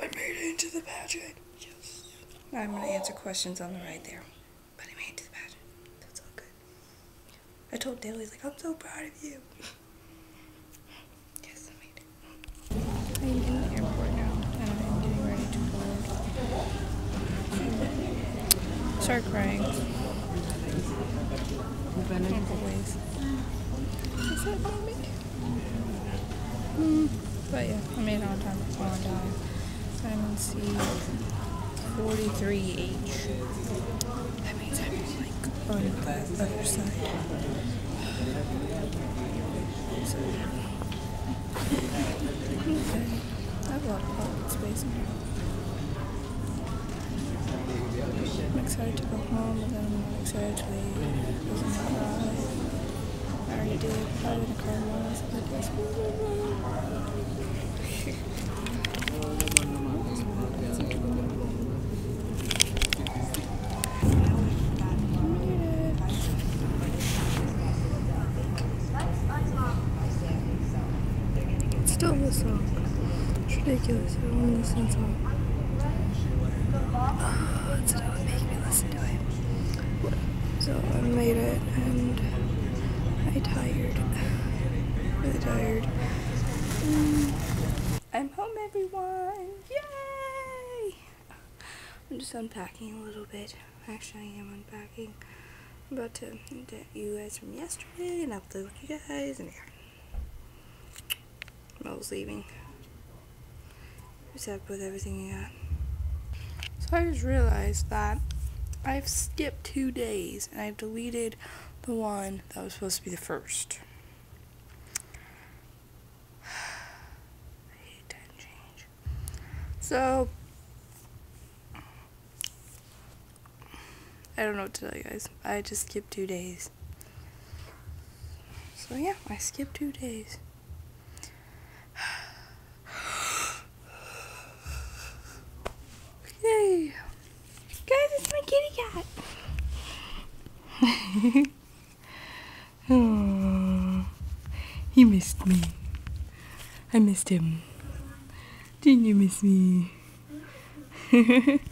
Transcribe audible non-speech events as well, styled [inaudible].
I made it into the pageant. Yes. I'm gonna answer questions on the ride there. But I made it to the pageant. That's all good. I told Daly, like, I'm so proud of you. Yes, I made it. I'm in the airport now, and I'm getting ready to board. Start crying. Multiple ways. Is that moment? Hmm. But yeah, I made it on time. On time. I'm C 43H. That means I'm like on the other side. So, [sighs] okay. I have a lot of pocket space now. I'm excited to go home, and then I'm excited to leave. Because I'm gonna. I already did. I didn't cry once. I just. Still the song. It's ridiculous. I don't listen to song. Oh, it's make me listen to it. So I made it and I tired. Really tired. I'm home everyone! Yay! I'm just unpacking a little bit. Actually I am unpacking. I'm about to get you guys from yesterday and upload you guys and yeah. was leaving. Just up with everything you got. So I just realized that I've skipped two days and I've deleted the one that was supposed to be the first. [sighs] I hate time change. So I don't know what to tell you guys. I just skipped two days. So yeah, I skipped two days. Yay! Guys, it's my kitty cat. [laughs] oh, he missed me. I missed him. Didn't you miss me? [laughs]